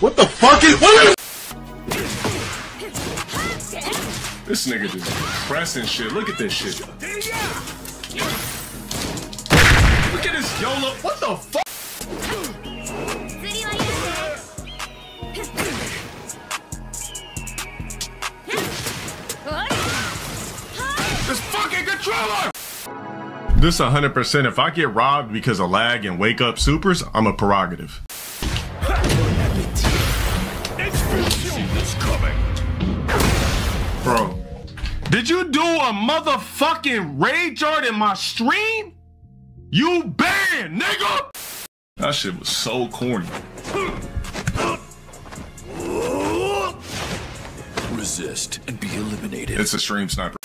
What the fuck is what is This nigga just pressing shit. Look at this shit. Look at this YOLO. What the fuck? This fucking controller! This 100%, if I get robbed because of lag and wake up supers, I'm a prerogative. Did you do a motherfucking rage art in my stream? You banned, nigga! That shit was so corny. Resist and be eliminated. It's a stream sniper.